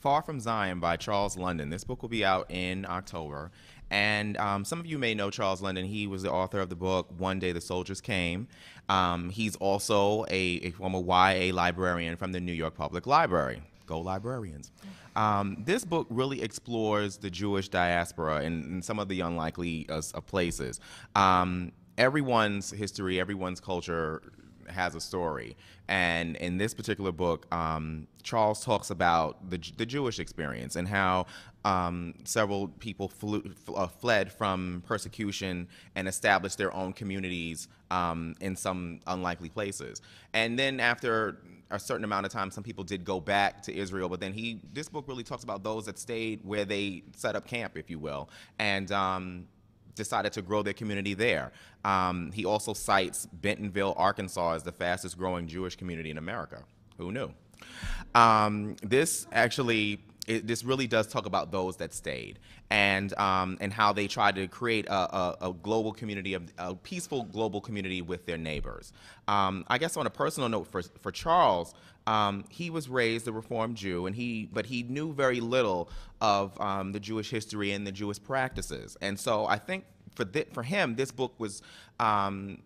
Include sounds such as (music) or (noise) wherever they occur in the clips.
Far from Zion by Charles London. This book will be out in October. And um, some of you may know Charles London. He was the author of the book One Day the Soldiers Came. Um, he's also a, a former YA librarian from the New York Public Library. Go librarians. Um, this book really explores the Jewish diaspora in, some of the unlikely uh, places. Um, everyone's history, everyone's culture has a story. And in this particular book, um, Charles talks about the, the Jewish experience and how um, several people flew, uh, fled from persecution and established their own communities um, in some unlikely places. And then after a certain amount of time, some people did go back to Israel, but then he, this book really talks about those that stayed where they set up camp, if you will, and um, decided to grow their community there. Um, he also cites Bentonville, Arkansas as the fastest growing Jewish community in America. Who knew? Um, this actually it, this really does talk about those that stayed and um, and how they tried to create a, a, a, global community of a peaceful global community with their neighbors. Um, I guess on a personal note for for Charles, um, he was raised a Reformed Jew, and he but he knew very little of um, the Jewish history and the Jewish practices, and so I think for th- for him, this book was um,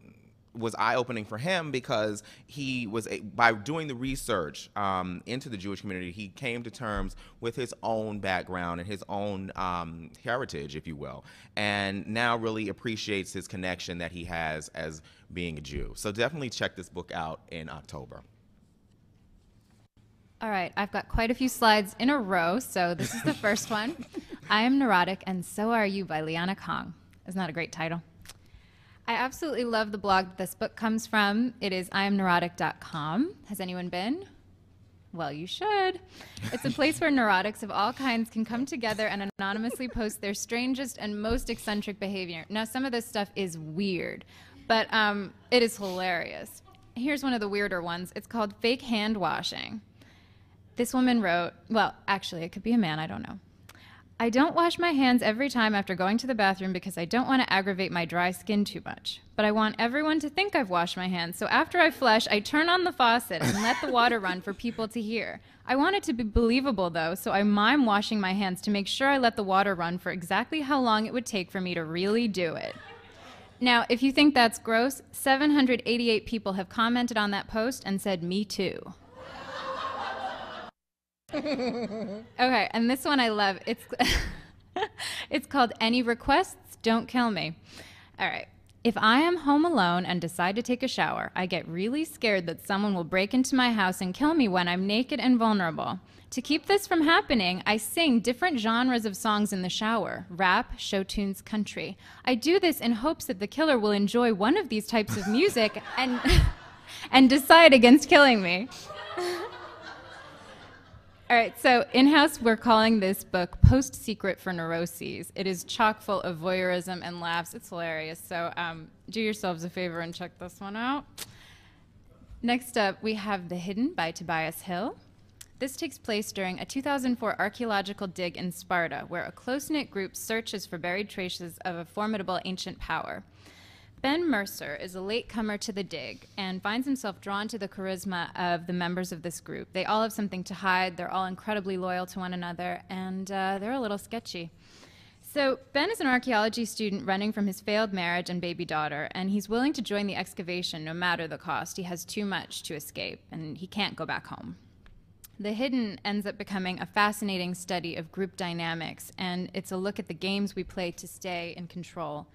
was eye opening for him because he was a, by doing the research um, into the Jewish community, he came to terms with his own background and his own um, heritage, if you will, and now really appreciates his connection that he has as being a Jew. So definitely check this book out in October. All right, I've got quite a few slides in a row, so this is the first one. (laughs) I am neurotic, and so are you by Lianna Kong. Isn't that a great title? I absolutely love the blog that this book comes from. It is iamneurotic.com. Has anyone been? Well, you should. It's a (laughs) place where neurotics of all kinds can come together and anonymously post their strangest and most eccentric behavior. Now, some of this stuff is weird, but um, it is hilarious. Here's one of the weirder ones. It's called fake hand washing. This woman wrote, well, actually, it could be a man, I don't know. I don't wash my hands every time after going to the bathroom because I don't want to aggravate my dry skin too much. But I want everyone to think I've washed my hands, so after I flush, I turn on the faucet and let the water run for people to hear. I want it to be believable though, so I mime washing my hands to make sure I let the water run for exactly how long it would take for me to really do it. Now, if you think that's gross, 788 people have commented on that post and said, Me too. (laughs) okay, and this one I love. It's (laughs) it's called Any Requests Don't Kill Me. All right. If I am home alone and decide to take a shower, I get really scared that someone will break into my house and kill me when I'm naked and vulnerable. To keep this from happening, I sing different genres of songs in the shower rap, show tunes, country. I do this in hopes that the killer will enjoy one of these types of music and, (laughs) and decide against killing me. All right, so in house, we're calling this book Post Secret for Neuroses. It is chock full of voyeurism and laughs. It's hilarious. So um, do yourselves a favor and check this one out. Next up, we have The Hidden by Tobias Hill. This takes place during a 2004 archaeological dig in Sparta, where a close knit group searches for buried traces of a formidable ancient power. Ben Mercer is a latecomer to the dig and finds himself drawn to the charisma of the members of this group. They all have something to hide, they're all incredibly loyal to one another, and uh, they're a little sketchy. So, Ben is an archaeology student running from his failed marriage and baby daughter, and he's willing to join the excavation no matter the cost. He has too much to escape, and he can't go back home. The Hidden ends up becoming a fascinating study of group dynamics, and it's a look at the games we play to stay in control.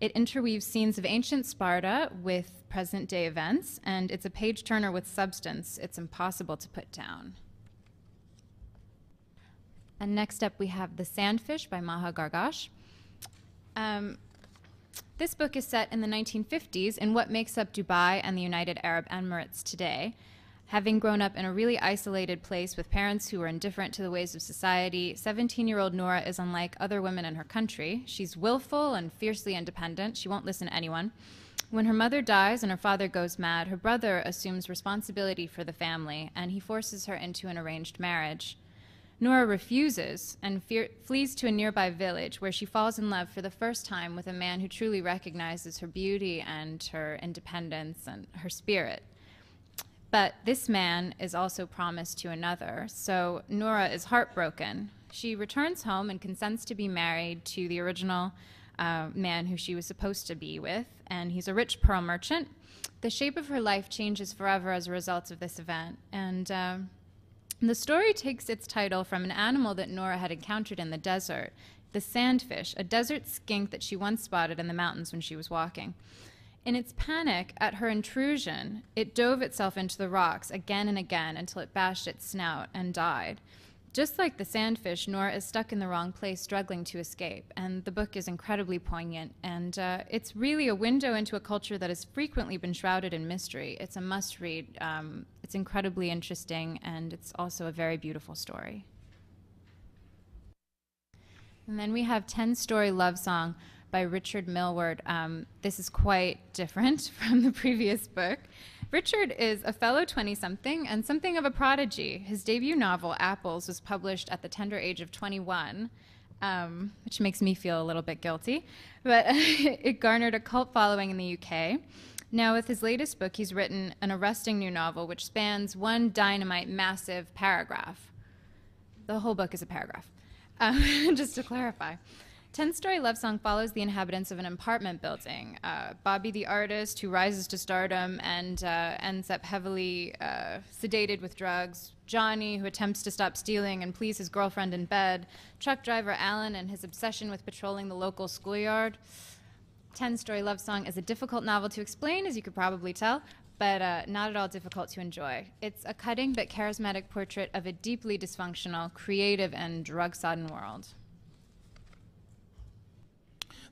It interweaves scenes of ancient Sparta with present day events, and it's a page turner with substance. It's impossible to put down. And next up, we have The Sandfish by Maha Gargash. Um, this book is set in the 1950s in what makes up Dubai and the United Arab Emirates today. Having grown up in a really isolated place with parents who were indifferent to the ways of society, 17 year old Nora is unlike other women in her country. She's willful and fiercely independent. She won't listen to anyone. When her mother dies and her father goes mad, her brother assumes responsibility for the family and he forces her into an arranged marriage. Nora refuses and flees to a nearby village where she falls in love for the first time with a man who truly recognizes her beauty and her independence and her spirit. But this man is also promised to another, so Nora is heartbroken. She returns home and consents to be married to the original uh, man who she was supposed to be with, and he's a rich pearl merchant. The shape of her life changes forever as a result of this event, and um, the story takes its title from an animal that Nora had encountered in the desert the sandfish, a desert skink that she once spotted in the mountains when she was walking. In its panic at her intrusion, it dove itself into the rocks again and again until it bashed its snout and died. Just like the sandfish, Nora is stuck in the wrong place, struggling to escape. And the book is incredibly poignant. And uh, it's really a window into a culture that has frequently been shrouded in mystery. It's a must read. Um, it's incredibly interesting, and it's also a very beautiful story. And then we have 10 Storey Love Song by Richard Milward. Um, this is quite different (laughs) from the previous book. Richard is a fellow 20 something and something of a prodigy. His debut novel, Apples, was published at the tender age of 21. Um, which makes me feel a little bit guilty, (laughs) but (laughs) it garnered a cult following in the UK. Now, with his latest book, he's written an arresting new novel which spans one dynamite, massive paragraph. The whole book is a paragraph, um, just to clarify. Ten Storey Love Song follows the inhabitants of an apartment building. Uh, Bobby, the artist, who rises to stardom and uh, ends up heavily uh, sedated with drugs. Johnny, who attempts to stop stealing and please his girlfriend in bed. Truck driver Alan and his obsession with patrolling the local schoolyard. Ten Storey Love Song is a difficult novel to explain, as you could probably tell, but uh, not at all difficult to enjoy. It's a cutting but charismatic portrait of a deeply dysfunctional, creative, and drug sodden world.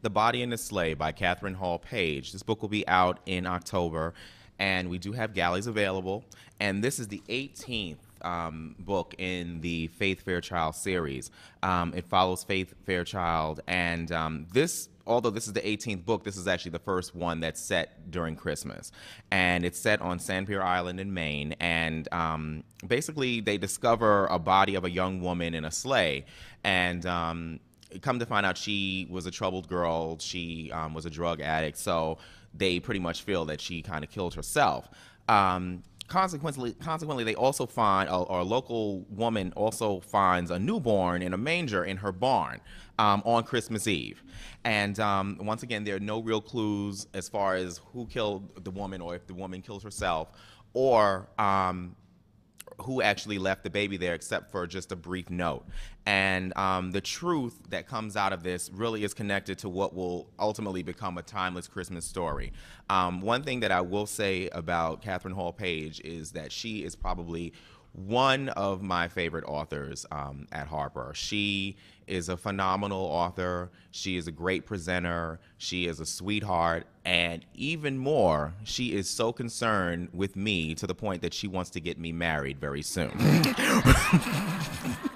The Body and the Sleigh by Katherine Hall Page. This book will be out in October, and we do have galleys available. And this is the 18th um, book in the Faith Fairchild series. Um, it follows Faith Fairchild, and um, this although this is the 18th book, this is actually the first one that's set during Christmas. And it's set on Sanpere Island in Maine. And um, basically, they discover a body of a young woman in a sleigh. And um, come to find out she was a troubled girl. She um, was a drug addict. So they pretty much feel that she kind of killed herself. Um, consequently, consequently, they also find, or a local woman also finds a newborn in a manger in her barn um, on Christmas Eve. And um, once again, there are no real clues as far as who killed the woman or if the woman killed herself or um, who actually left the baby there except for just a brief note. And um, the truth that comes out of this really is connected to what will ultimately become a timeless Christmas story. Um, one thing that I will say about Katherine Hall Page is that she is probably one of my favorite authors um, at Harper. She is a phenomenal author. She is a great presenter. She is a sweetheart. And even more, she is so concerned with me to the point that she wants to get me married very soon. (laughs)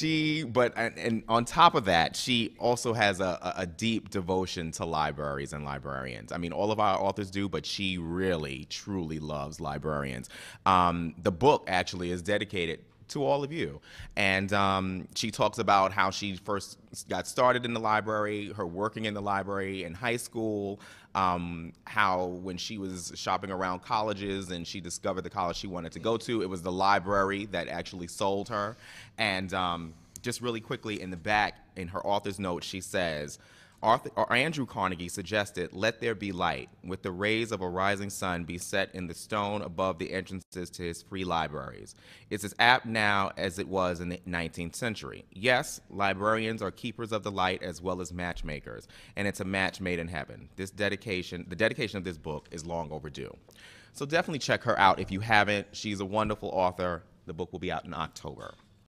she but and, and, on top of that she also has a, a, deep devotion to libraries and librarians. I mean all of our authors do but she really truly loves librarians. Um, the book actually is dedicated to all of you. And um, she talks about how she first got started in the library, her working in the library in high school, um, how when she was shopping around colleges and she discovered the college she wanted to go to, it was the library that actually sold her. And um, just really quickly in the back, in her author's note, she says, Arthur, Andrew Carnegie suggested, Let there be light, with the rays of a rising sun be set in the stone above the entrances to his free libraries. It's as apt now as it was in the 19th century. Yes, librarians are keepers of the light as well as matchmakers, and it's a match made in heaven. This dedication, the dedication of this book is long overdue. So definitely check her out if you haven't. She's a wonderful author. The book will be out in October.